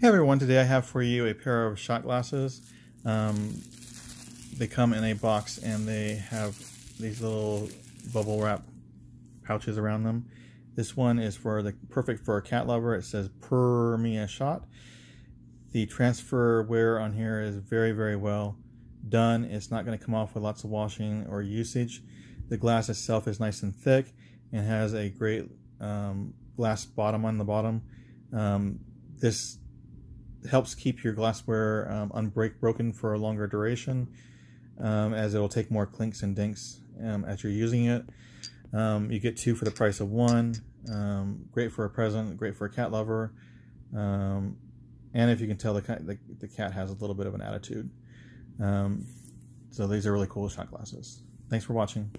Hey everyone, today I have for you a pair of shot glasses. Um, they come in a box and they have these little bubble wrap pouches around them. This one is for the perfect for a cat lover. It says purr me a shot. The transfer ware on here is very, very well done. It's not going to come off with lots of washing or usage. The glass itself is nice and thick and has a great um, glass bottom on the bottom. Um, this helps keep your glassware um, unbroken for a longer duration um, as it will take more clinks and dinks um, as you're using it. Um, you get two for the price of one. Um, great for a present, great for a cat lover. Um, and if you can tell, the the, the, cat has a little bit of an attitude. so these are really cool shot glasses. Thanks for watching.